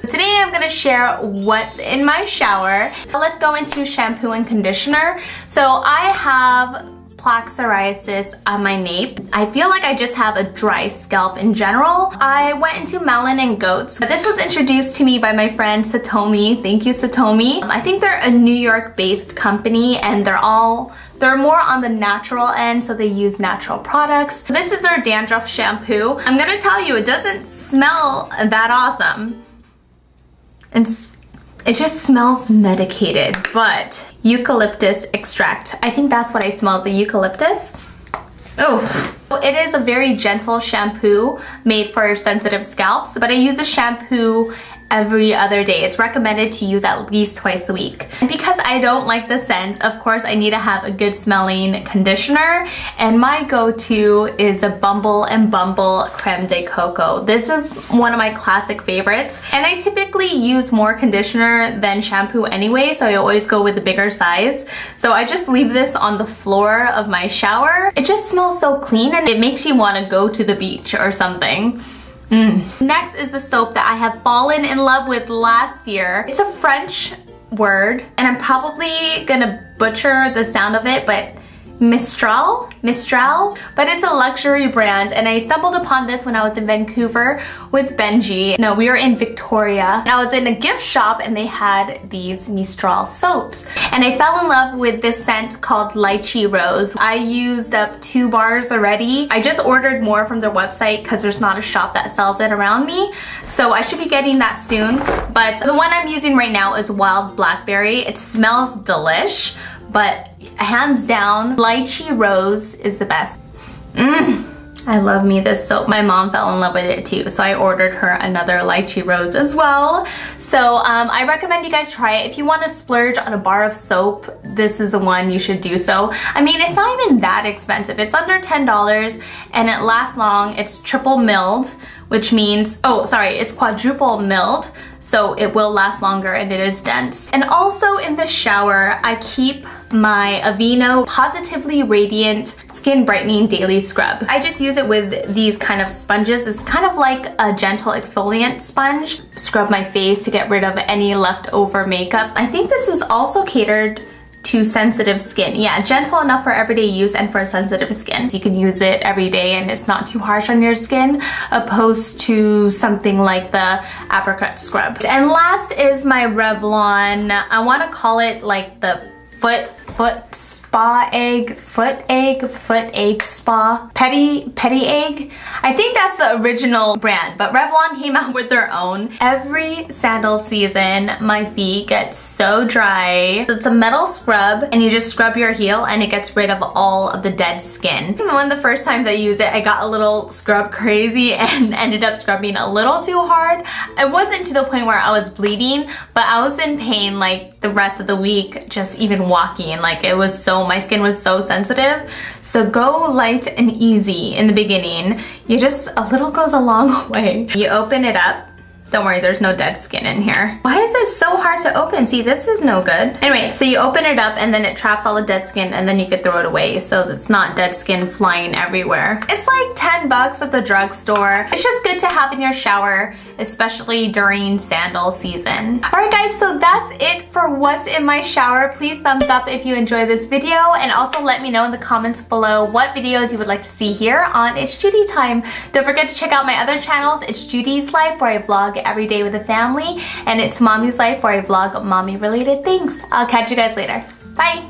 Today I'm gonna share what's in my shower. So let's go into shampoo and conditioner. So I have plaque psoriasis on my nape. I feel like I just have a dry scalp in general. I went into Malin and Goetz. But this was introduced to me by my friend Satomi. Thank you, Satomi. I think they're a New York based company and they're all they're more on the natural end, so they use natural products. This is their dandruff shampoo. I'm gonna tell you, it doesn't smell that awesome. And it just smells medicated, but eucalyptus extract. I think that's what I smell, the eucalyptus. Oh, it is a very gentle shampoo made for sensitive scalps, but I use a shampoo every other day. It's recommended to use at least twice a week. And because I don't like the scent, of course I need to have a good smelling conditioner and my go-to is a Bumble and Bumble Creme de Coco. This is one of my classic favorites and I typically use more conditioner than shampoo anyway so I always go with the bigger size. So I just leave this on the floor of my shower. It just smells so clean and it makes you want to go to the beach or something. Mm. Next is the soap that I have fallen in love with last year. It's a French word and I'm probably gonna butcher the sound of it, but Mistral, Mistral, but it's a luxury brand and I stumbled upon this when I was in Vancouver with Benji. No, we were in Victoria. I was in a gift shop and they had these Mistral soaps and I fell in love with this scent called Lychee Rose. I used up two bars already. I just ordered more from their website because there's not a shop that sells it around me. So I should be getting that soon. But the one I'm using right now is Wild Blackberry. It smells delish, but hands down, Lychee Rose is the best. Mmm. I love me this soap. My mom fell in love with it too, so I ordered her another lychee rose as well. So um, I recommend you guys try it. If you want to splurge on a bar of soap, this is the one you should do so. I mean, it's not even that expensive. It's under $10 and it lasts long. It's triple milled, which means, oh, sorry, it's quadruple milled, so it will last longer and it is dense. And also in the shower, I keep my Aveeno Positively Radiant Skin Brightening Daily Scrub. I just use it with these kind of sponges. It's kind of like a gentle exfoliant sponge. Scrub my face to get rid of any leftover makeup. I think this is also catered to sensitive skin. Yeah, gentle enough for everyday use and for sensitive skin. You can use it every day and it's not too harsh on your skin opposed to something like the apricot scrub. And last is my Revlon. I want to call it like the foot foot spa egg, foot egg, foot egg spa, petty, petty egg. I think that's the original brand, but Revlon came out with their own. Every sandal season, my feet get so dry. It's a metal scrub and you just scrub your heel and it gets rid of all of the dead skin. One of the first times I used it, I got a little scrub crazy and ended up scrubbing a little too hard. It wasn't to the point where I was bleeding, but I was in pain like the rest of the week just even walking. Like it was so my skin was so sensitive. So go light and easy in the beginning. You just, a little goes a long way. You open it up don't worry, there's no dead skin in here. Why is this so hard to open? See, this is no good. Anyway, so you open it up and then it traps all the dead skin and then you could throw it away so it's not dead skin flying everywhere. It's like 10 bucks at the drugstore. It's just good to have in your shower, especially during sandal season. All right guys, so that's it for what's in my shower. Please thumbs up if you enjoy this video and also let me know in the comments below what videos you would like to see here on It's Judy Time. Don't forget to check out my other channels. It's Judy's Life where I vlog every day with the family and it's Mommy's Life where I vlog mommy related things. I'll catch you guys later. Bye!